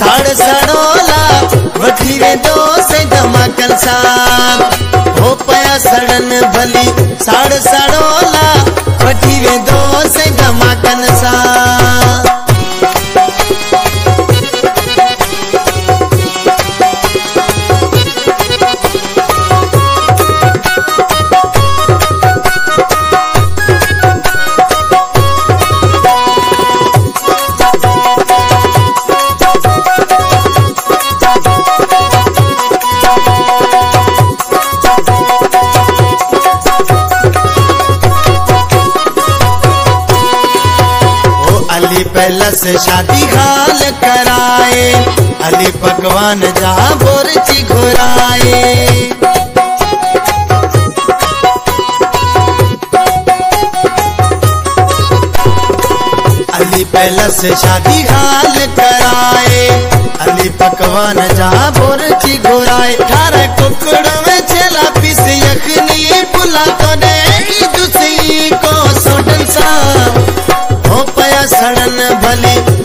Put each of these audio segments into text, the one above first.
साड़ सड़ोला वठी दो से धमाकन सा हो पया सड़न भली साड़ सड़ोला अली पहले से शादी हाल कराए। अली पकवान जहाँ बोरची घुराए। अली पहले से शादी हाल कराए। अली पकवान जा बोरची घुराए। ठारे कुकड़ में छेला पीस यखनी पुला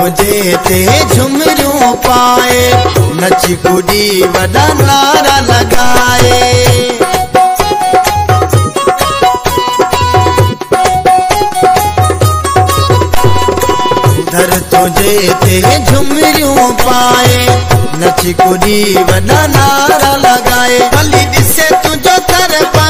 दर तुझे ते झुमरियूं पाए नच कुड़ी वॾा नारा लॻाए दर तुझे ते झुमरियूं पाए नच कुड़ी वॾा नारा लगाए। भली ॾिसे तुझो दर पावे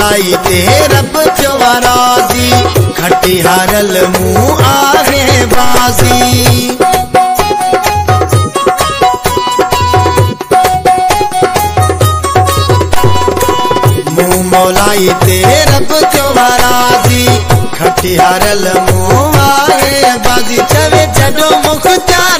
मौलाई ते रब चवराजी खटी हारल मुँह आहे बाजी। मौलाई ते रब चवराजी खटी हारल मुँह बाजी। चवे छॾो मुख्तार काहे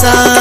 casa.